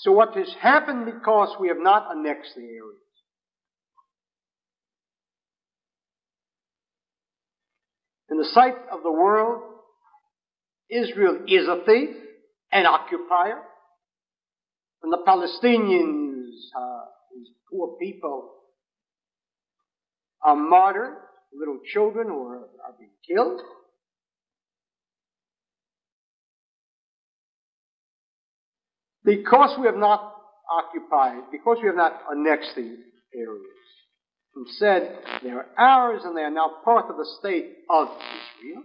So what has happened because we have not annexed the areas? In the sight of the world, Israel is a thief, an occupier, and the Palestinians, uh, these poor people, are martyred, little children who are, are being killed. Because we have not occupied, because we have not annexed the areas, said they are ours and they are now part of the state of Israel,